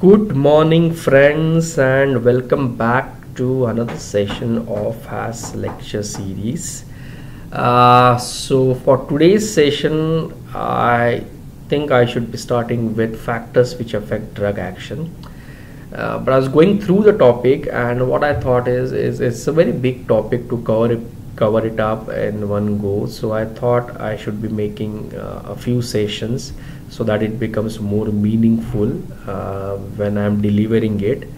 Good morning, friends, and welcome back to another session of HAS lecture series. Uh, so, for today's session, I think I should be starting with factors which affect drug action. Uh, but I was going through the topic, and what I thought is, is it's a very big topic to cover cover it up in one go. So I thought I should be making uh, a few sessions so that it becomes more meaningful uh, when I'm delivering it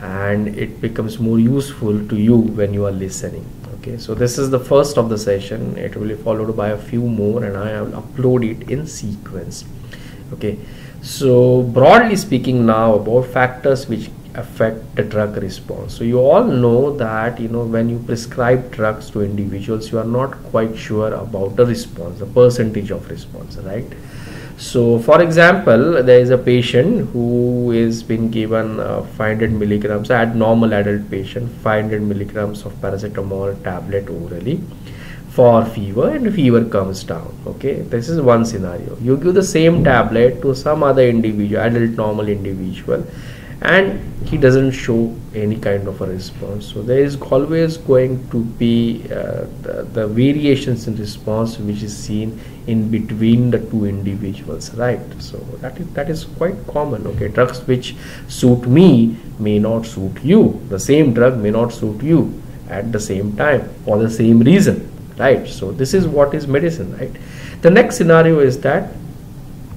and it becomes more useful to you when you are listening. Okay so this is the first of the session. It will be followed by a few more and I will upload it in sequence. Okay so broadly speaking now about factors which affect the drug response. So you all know that you know when you prescribe drugs to individuals you are not quite sure about the response the percentage of response right? So for example there is a patient who is been given uh, 500 milligrams at normal adult patient 500 milligrams of paracetamol tablet orally for fever and fever comes down okay? This is one scenario. You give the same tablet to some other individual adult normal individual and he doesn't show any kind of a response. So there is always going to be uh, the, the, variations in response which is seen in between the two individuals right? So that is that is quite common okay? Drugs which suit me may not suit you. The same drug may not suit you at the same time for the same reason right? So this is what is medicine right? The next scenario is that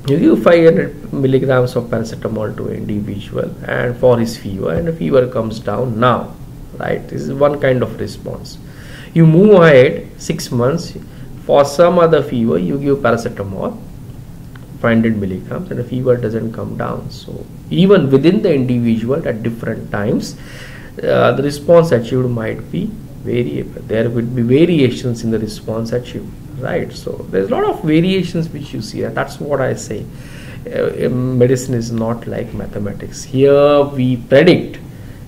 you give 500 milligrams of paracetamol to individual and for his fever and the fever comes down now right? This is one kind of response. You move ahead six months for some other fever you give paracetamol 500 milligrams and the fever doesn't come down. So even within the individual at different times uh, the response achieved might be variable. There would be variations in the response achieved right so there's a lot of variations which you see and that's what i say. Uh, medicine is not like mathematics. Here we predict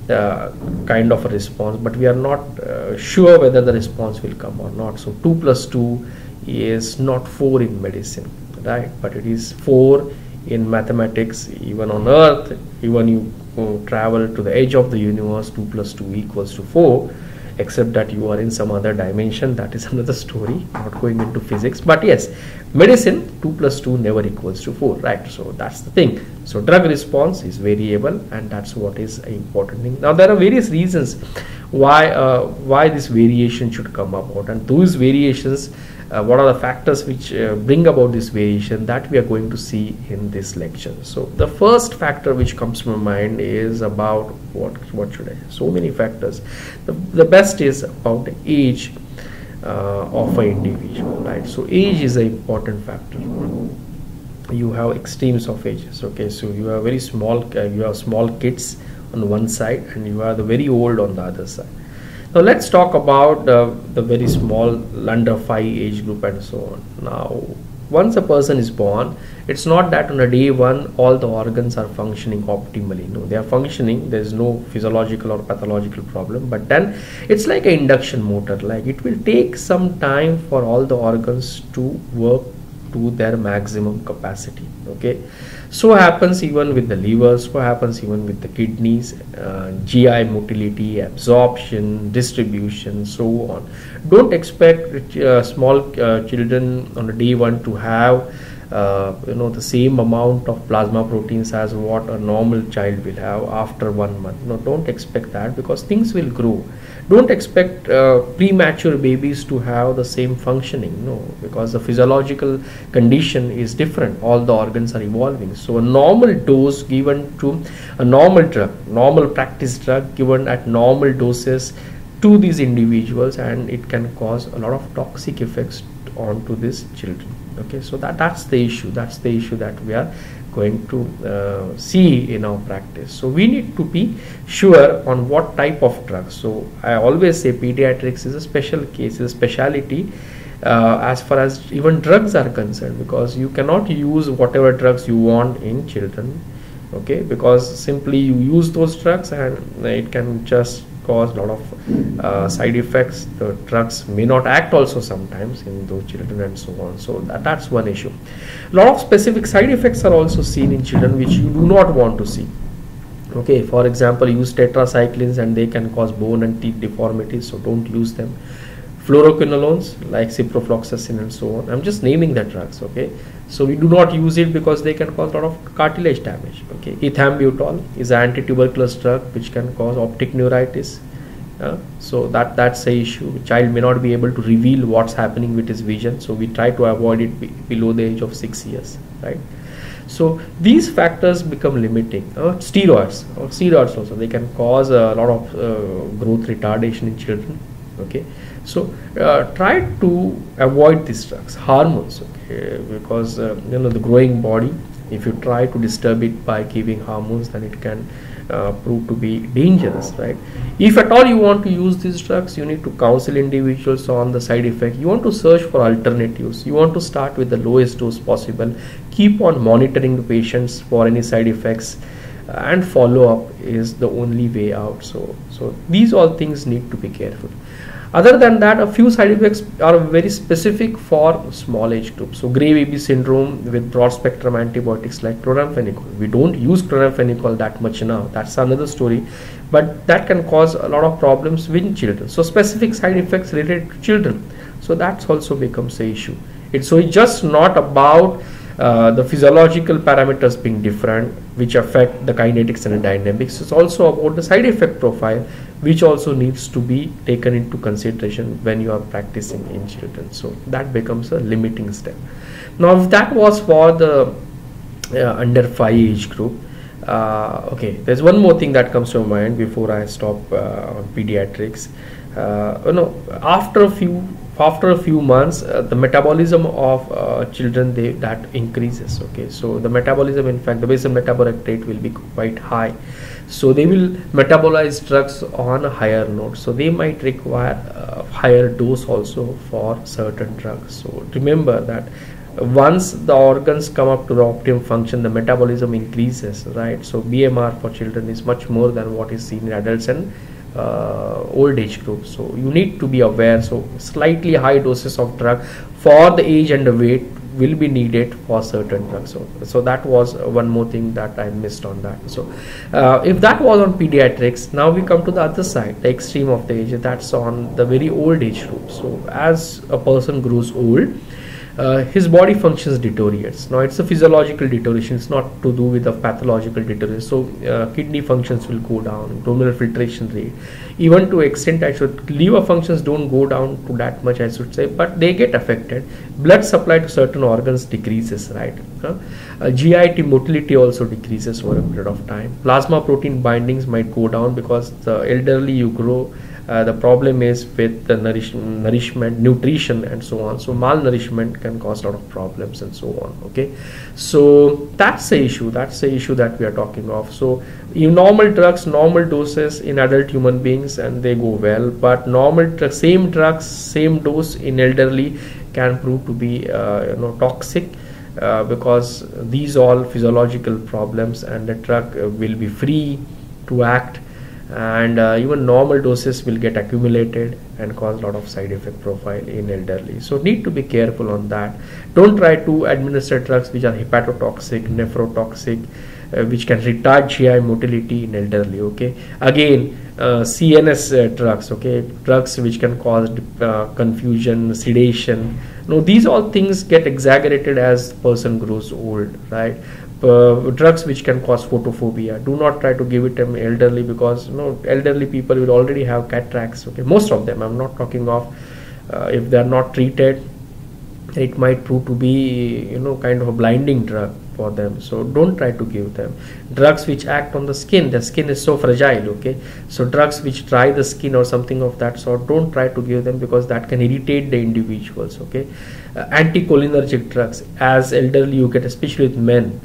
the kind of a response but we are not uh, sure whether the response will come or not. So 2 plus 2 is not 4 in medicine right? But it is 4 in mathematics even on earth. Even you uh, travel to the edge of the universe 2 plus 2 equals to 4 except that you are in some other dimension that is another story not going into physics. But yes medicine 2 plus 2 never equals to 4 right? So that's the thing. So drug response is variable and that's what is important thing. Now there are various reasons why uh, why this variation should come about. And those variations uh, what are the factors which uh, bring about this variation that we are going to see in this lecture? So the first factor which comes to my mind is about what what should i so many factors. The, the best is about the age uh, of an individual right? So age is an important factor. You have extremes of ages okay so you have very small uh, you have small kids on one side and you are the very old on the other side now let's talk about uh, the very small under 5 age group and so on. Now once a person is born, it's not that on a day one all the organs are functioning optimally. No, they are functioning. There is no physiological or pathological problem. But then it's like an induction motor. Like it will take some time for all the organs to work to their maximum capacity. Okay so happens even with the liver so happens even with the kidneys? Uh, gi motility absorption distribution so on. Don't expect uh, small uh, children on a day one to have you know the same amount of plasma proteins as what a normal child will have after one month. No don't expect that because things will grow. Don't expect uh, premature babies to have the same functioning no because the physiological condition is different. All the organs are evolving. So a normal dose given to a normal drug normal practice drug given at normal doses to these individuals and it can cause a lot of toxic effects onto these children okay so that that's the issue that's the issue that we are going to uh, see in our practice. So we need to be sure on what type of drugs so i always say pediatrics is a special case is a speciality uh, as far as even drugs are concerned because you cannot use whatever drugs you want in children okay? Because simply you use those drugs and it can just cause a lot of uh, side effects. The drugs may not act also sometimes in those children and so on. So that, that's one issue. A lot of specific side effects are also seen in children which you do not want to see. Okay for example use tetracyclines and they can cause bone and teeth deformities so don't use them fluoroquinolones like ciprofloxacin and so on. I'm just naming the drugs okay? So we do not use it because they can cause a lot of cartilage damage okay? Ethambutol is an anti-tuberculous drug which can cause optic neuritis uh, so that that's a issue. Child may not be able to reveal what's happening with his vision so we try to avoid it be below the age of 6 years right? So these factors become limiting. Uh, steroids or steroids also they can cause a lot of uh, growth retardation in children okay so uh, try to avoid these drugs hormones okay? Because uh, you know the growing body if you try to disturb it by giving hormones then it can uh, prove to be dangerous right? If at all you want to use these drugs you need to counsel individuals on the side effect. You want to search for alternatives. You want to start with the lowest dose possible. Keep on monitoring the patients for any side effects. And follow up is the only way out. So so these all things need to be careful other than that, a few side effects are very specific for small age groups. So gray baby syndrome with broad spectrum antibiotics like chloramphenicol. We don't use chloramphenicol that much now. That's another story. But that can cause a lot of problems with children. So specific side effects related to children. So that's also becomes a issue. It's so it's just not about uh, the physiological parameters being different which affect the kinetics and the dynamics it's also about the side effect profile which also needs to be taken into consideration when you are practicing in children. So that becomes a limiting step. Now if that was for the uh, under 5 age group uh, okay there's one more thing that comes to my mind before i stop uh, on pediatrics. Uh, you know after a few after a few months uh, the metabolism of uh, children they that increases okay? So the metabolism in fact the basal metabolic rate will be quite high. So they will metabolize drugs on a higher note so they might require a higher dose also for certain drugs. So remember that once the organs come up to the optimum function the metabolism increases right? So bmr for children is much more than what is seen in adults and uh, old age group. So you need to be aware. So slightly high doses of drug for the age and the weight will be needed for certain drugs. So, so that was one more thing that i missed on that. So uh, if that was on pediatrics now we come to the other side the extreme of the age that's on the very old age group. So as a person grows old uh, his body functions deteriorates. Now it's a physiological deterioration. It's not to do with a pathological deterioration. So uh, kidney functions will go down, glomerular filtration rate, even to extent I should liver functions don't go down to that much I should say, but they get affected. Blood supply to certain organs decreases, right? Uh, GIT motility also decreases over a period of time. Plasma protein bindings might go down because the elderly you grow uh, the problem is with the nourish nourishment nutrition and so on. So malnourishment can cause a lot of problems and so on okay? So that's the issue that's the issue that we are talking of. So in normal drugs normal doses in adult human beings and they go well but normal same drugs same dose in elderly can prove to be uh, you know toxic uh, because these all physiological problems and the drug uh, will be free to act and uh, even normal doses will get accumulated and cause a lot of side effect profile in elderly. So need to be careful on that. Don't try to administer drugs which are hepatotoxic nephrotoxic uh, which can retard GI motility in elderly okay? Again uh, CNS uh, drugs okay? Drugs which can cause uh, confusion sedation. No these all things get exaggerated as person grows old right uh, drugs which can cause photophobia. Do not try to give it to elderly because you know elderly people will already have cataracts okay? Most of them i'm not talking of uh, if they are not treated it might prove to be you know kind of a blinding drug for them. So don't try to give them. Drugs which act on the skin the skin is so fragile okay? So drugs which dry the skin or something of that sort don't try to give them because that can irritate the individuals okay? Uh, anticholinergic drugs as elderly you get especially with men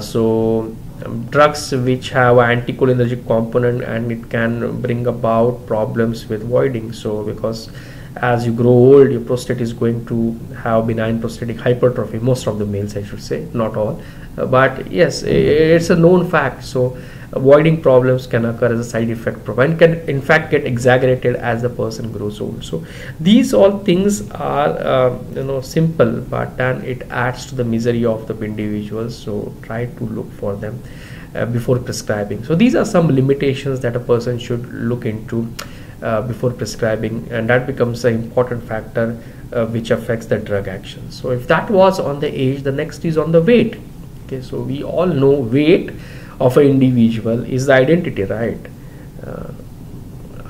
so um, drugs which have anticholinergic component and it can bring about problems with voiding. So because as you grow old your prostate is going to have benign prostatic hypertrophy most of the males i should say not all. Uh, but yes it's a known fact. So voiding problems can occur as a side effect and can in fact get exaggerated as the person grows old. So these all things are uh, you know simple but then it adds to the misery of the individuals. So try to look for them uh, before prescribing. So these are some limitations that a person should look into uh, before prescribing and that becomes an important factor uh, which affects the drug action. So if that was on the age the next is on the weight. Okay so we all know weight of an individual is the identity right? Uh,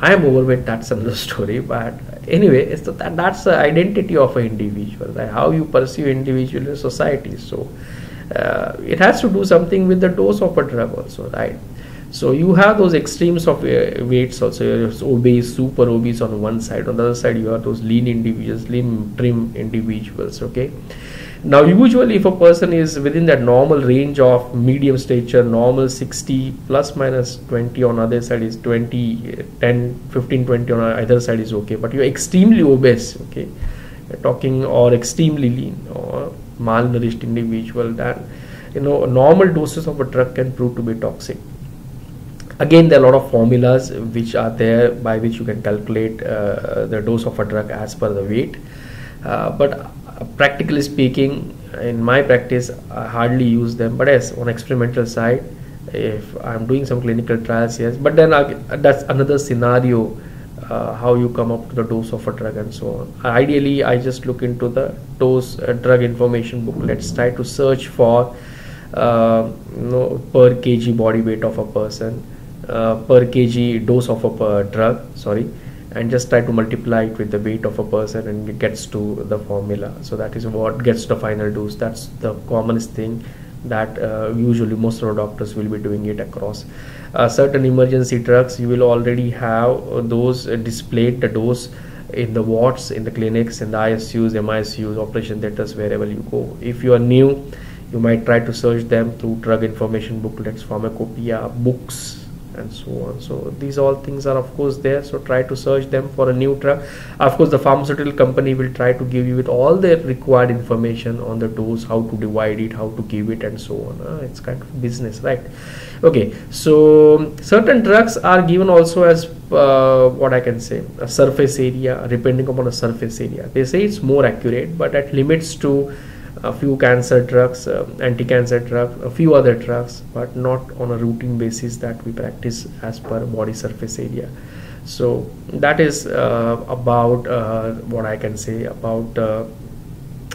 i am overweight that's another story but anyway so that, that's the identity of an individual right? how you perceive individual in society. So uh, it has to do something with the dose of a drug also right? So you have those extremes of uh, weights also. You're obese super obese on one side. On the other side you have those lean individuals lean trim individuals okay now usually if a person is within that normal range of medium stature normal 60 plus minus 20 on other side is 20 10 15 20 on either side is okay. But you're extremely obese okay you're talking or extremely lean or malnourished individual then you know normal doses of a drug can prove to be toxic. Again there are a lot of formulas which are there by which you can calculate uh, the dose of a drug as per the weight uh, but uh, practically speaking in my practice i hardly use them. But yes on experimental side if i'm doing some clinical trials yes. But then that's another scenario uh, how you come up to the dose of a drug and so on. Ideally i just look into the dose uh, drug information book. Let's try to search for uh, you know per kg body weight of a person uh, per kg dose of a drug sorry and just try to multiply it with the weight of a person and it gets to the formula. So that is what gets the final dose. That's the commonest thing that uh, usually most of the doctors will be doing it across. Uh, certain emergency drugs you will already have those displayed the dose in the wards in the clinics in the ICUs MICUs operation theaters wherever you go. If you are new you might try to search them through drug information booklets pharmacopoeia books and so on. So these all things are of course there. So try to search them for a new drug. Of course the pharmaceutical company will try to give you with all the required information on the dose how to divide it how to give it and so on. Uh, it's kind of business right? Okay so certain drugs are given also as uh, what i can say a surface area depending upon a surface area. They say it's more accurate but at limits to a few cancer drugs, uh, anti-cancer drugs, a few other drugs, but not on a routine basis that we practice as per body surface area. So that is uh, about uh, what I can say about uh,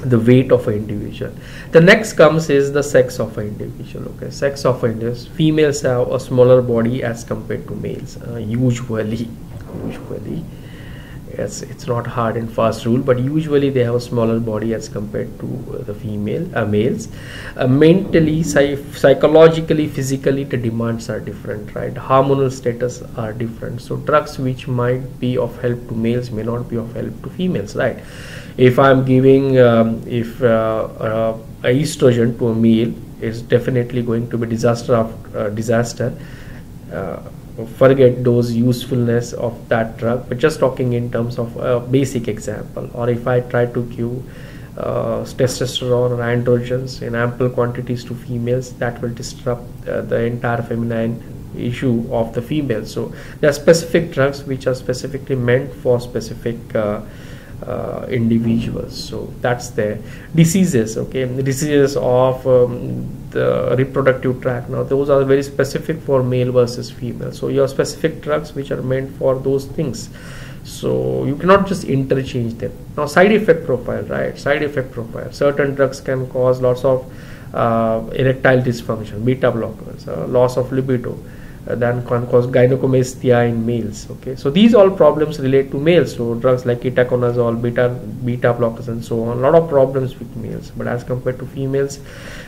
the weight of an individual. The next comes is the sex of an individual. Okay, sex of an individual. Females have a smaller body as compared to males. Uh, usually, usually it's, it's not hard and fast rule but usually they have a smaller body as compared to uh, the female uh, males. Uh, mentally psychologically physically the demands are different right? Hormonal status are different. So drugs which might be of help to males may not be of help to females right? If i'm giving um, if uh, uh, estrogen to a male is definitely going to be disaster uh, disaster forget those usefulness of that drug but just talking in terms of a basic example or if i try to give uh, testosterone or androgens in ample quantities to females that will disrupt uh, the entire feminine issue of the female. So there are specific drugs which are specifically meant for specific uh, uh, individuals. So that's the diseases okay? Diseases of um, the reproductive tract. Now those are very specific for male versus female. So your specific drugs which are meant for those things. So you cannot just interchange them. Now side effect profile right? Side effect profile. Certain drugs can cause lots of uh, erectile dysfunction beta blockers uh, loss of libido than can cause gynecomastia in males okay? So these all problems relate to males so drugs like ketoconazole beta beta blockers and so on a lot of problems with males. But as compared to females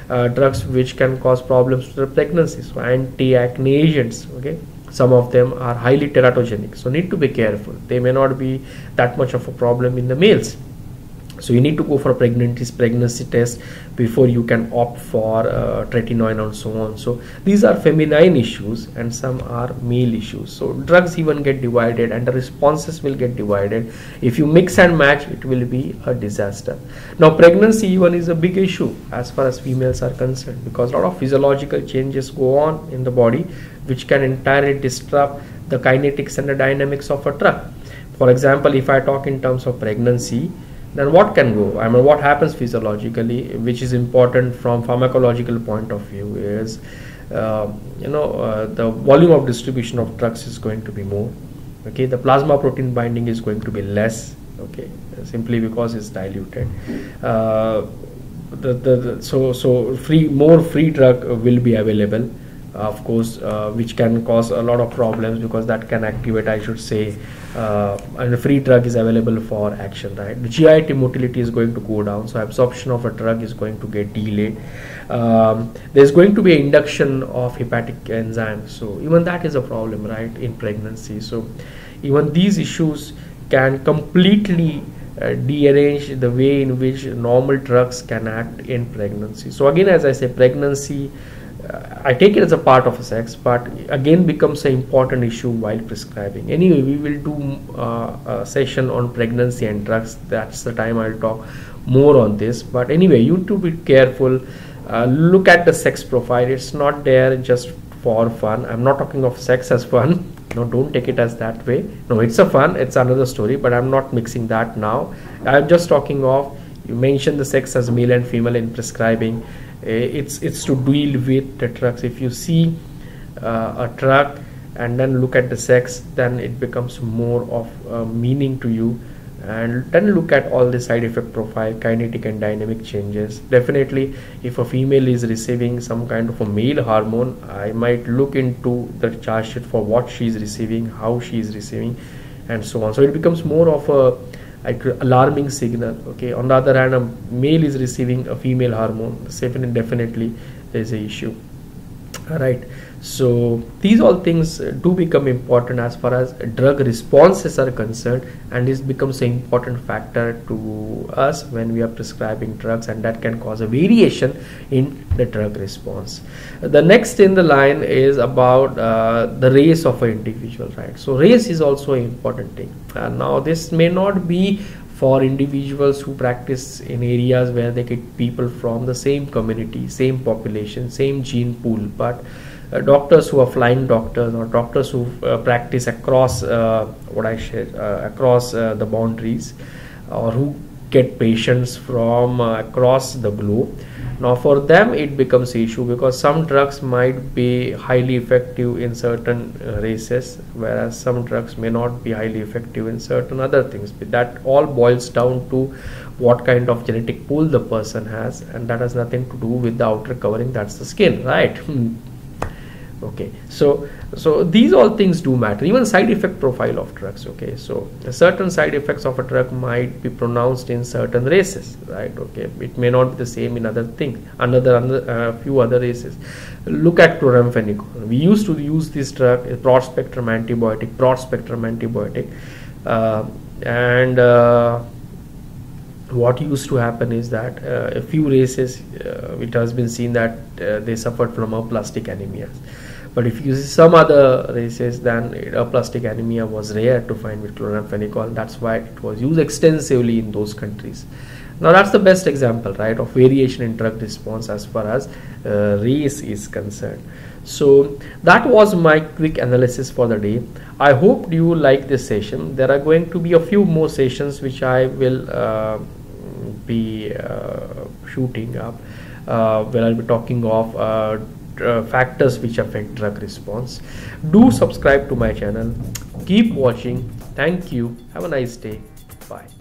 uh, drugs which can cause problems to the pregnancy so anti-acne agents okay? Some of them are highly teratogenic so need to be careful. They may not be that much of a problem in the males so you need to go for a pregnancy pregnancy test before you can opt for uh, tretinoin and so on. So these are feminine issues and some are male issues. So drugs even get divided and the responses will get divided. If you mix and match it will be a disaster. Now pregnancy even is a big issue as far as females are concerned because a lot of physiological changes go on in the body which can entirely disrupt the kinetics and the dynamics of a drug. For example if i talk in terms of pregnancy then what can go? I mean what happens physiologically which is important from pharmacological point of view is uh, you know uh, the volume of distribution of drugs is going to be more okay? The plasma protein binding is going to be less okay? Simply because it's diluted. Uh, the, the, the, so so free more free drug will be available of course uh, which can cause a lot of problems because that can activate i should say uh, and the free drug is available for action right? The GIT motility is going to go down so absorption of a drug is going to get delayed. Um, there's going to be induction of hepatic enzymes so even that is a problem right in pregnancy. So even these issues can completely uh, dearrange the way in which normal drugs can act in pregnancy. So again as i say pregnancy I take it as a part of a sex, but again becomes an important issue while prescribing. Anyway, we will do uh, a session on pregnancy and drugs. That's the time I'll talk more on this. But anyway, you to be careful. Uh, look at the sex profile. It's not there just for fun. I'm not talking of sex as fun. No, don't take it as that way. No, it's a fun. It's another story. But I'm not mixing that now. I'm just talking of. You mentioned the sex as male and female in prescribing it's it's to deal with the trucks. If you see uh, a truck and then look at the sex then it becomes more of uh, meaning to you. And then look at all the side effect profile kinetic and dynamic changes. Definitely if a female is receiving some kind of a male hormone i might look into the chart sheet for what she is receiving how she is receiving and so on. So it becomes more of a alarming signal okay? On the other hand a male is receiving a female hormone. Definitely there is a issue right. So these all things do become important as far as drug responses are concerned and this becomes an important factor to us when we are prescribing drugs and that can cause a variation in the drug response. The next in the line is about uh, the race of an individual right? So race is also an important thing. And now this may not be for individuals who practice in areas where they get people from the same community same population same gene pool. But uh, doctors who are flying doctors or doctors who uh, practice across uh, what I said uh, across uh, the boundaries or who get patients from uh, across the globe now for them it becomes issue because some drugs might be highly effective in certain uh, races whereas some drugs may not be highly effective in certain other things. But that all boils down to what kind of genetic pool the person has and that has nothing to do with the outer covering that's the skin right hmm. Okay. So so these all things do matter. Even side effect profile of drugs okay. So certain side effects of a drug might be pronounced in certain races right okay. It may not be the same in other things another uh, few other races. Look at chloramphenicol we used to use this drug a broad spectrum antibiotic broad spectrum antibiotic uh, and uh, what used to happen is that uh, a few races uh, it has been seen that uh, they suffered from aplastic anemia but if you see some other races, then aplastic anemia was rare to find with chloramphenicol. That's why it was used extensively in those countries. Now that's the best example, right, of variation in drug response as far as uh, race is concerned. So that was my quick analysis for the day. I hope you like this session. There are going to be a few more sessions which I will uh, be uh, shooting up, uh, where I'll be talking of uh, uh, factors which affect drug response. Do subscribe to my channel. Keep watching. Thank you. Have a nice day. Bye